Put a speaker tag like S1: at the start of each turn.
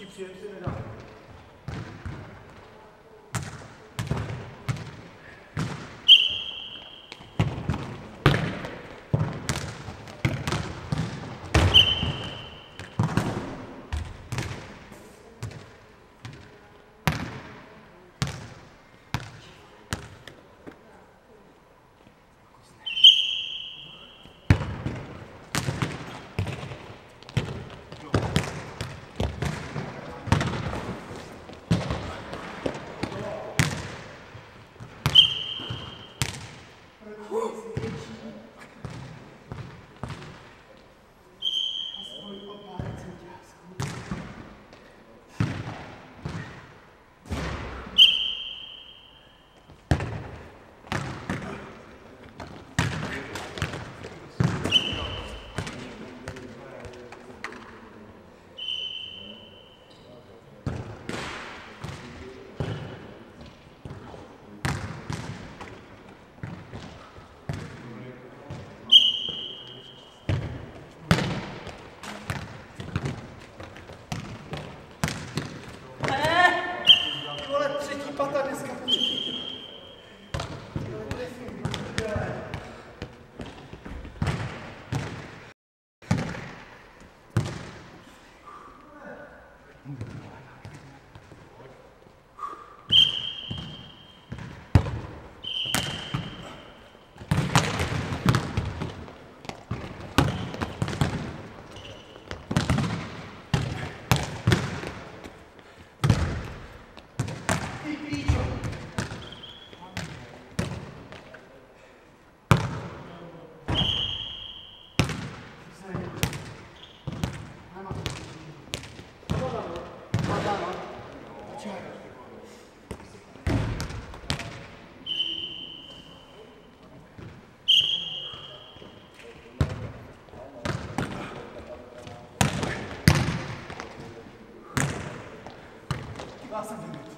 S1: lepší příjem si nedá. já possibility.